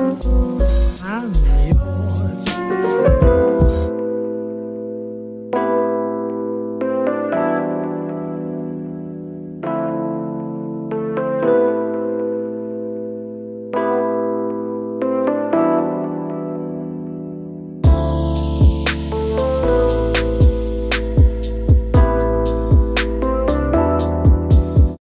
Música